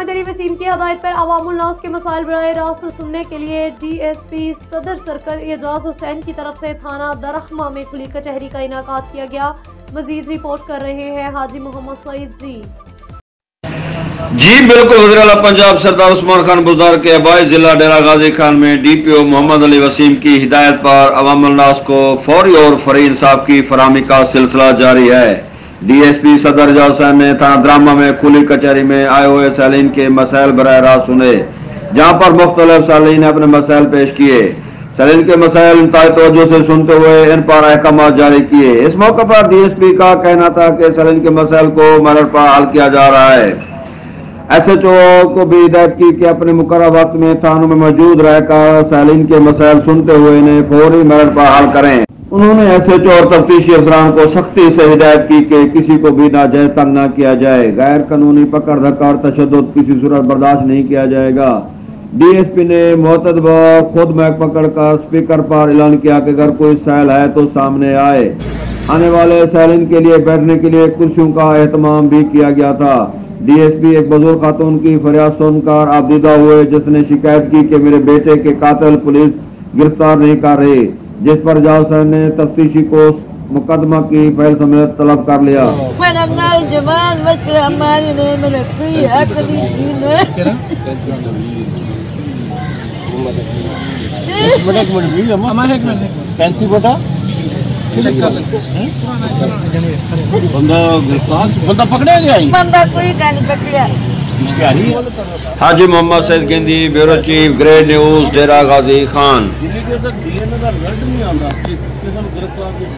हदायत पर अवामुलनास के मसाइल बर रास्त सुनने के लिए D S P Saddar circle Ejaz Hussain की तरफ़ से थाना दरहमा में खुली कचहरी का इनका किया गया। मजीद रिपोर्ट कर रहे हैं हाजी मोहम्मद सईद जी। जी, बिल्कुल, वज़ीर पंजाब सरदार उस्मान खान बुजार के अबाई जिला डेरा गाजी खान में D P O Mohammad Ali Waseem की हिदायत पर अवामनास को फौरी और फरी इंसाफ की फरामी का सिलसिला जारी है। डी एस पी सदर हुसैन ने थाना ड्रामा में, खुली कचहरी में आए हुए सैलीन के मसाइल बर रास्त सुने। जहाँ पर मुख्तलिफ़ सैलीन ने अपने मसाइल पेश किए। सैलीन के मसाइल तवज्जो से सुनते हुए इन पर अहकाम जारी किए। इस मौके पर डी एस पी का कहना था कि सैलीन के मसाइल को मेरठ पर हल किया जा रहा है। एस एच ओ को भी हिदायत की कि अपने मुकर वक्त में थानों में मौजूद रहकर सैलिन के मसाइल सुनते हुए इन्हें फौरी मेरठ पर हल करें। उन्होंने ओ और तफ्तीशी अफसरान को सख्ती से हिदायत की कि किसी को भी नाजायज तंग ना किया जाए। गैर कानूनी पकड़ धक्का तशद किसी सूरत बर्दाश्त नहीं किया जाएगा। डीएसपी ने मोहतद खुद मैक पकड़ कर स्पीकर पर ऐलान किया कि अगर कोई सैल है तो सामने आए। आने वाले सैलिन के लिए बैठने के लिए कुर्सियों का एहतमाम भी किया गया था। डीएसपी एक बुज़ुर्ग खातून की फरियाद सुनकर आबदीदा हुए, जिसने शिकायत की कि मेरे बेटे के कातल पुलिस गिरफ़्तार नहीं कर रही। जिस पर जावसन ने तफ्तीशी को मुकदमा की फैल समेत तलब कर लिया। कैंसी बेटा? बंदा गिरफ़्तार? बंदा पकड़ा गया बंदा कोई नहीं पकड़ा Haji Mohammad Saeed Gendi bureau chief Great News Dera Ghazi Khan.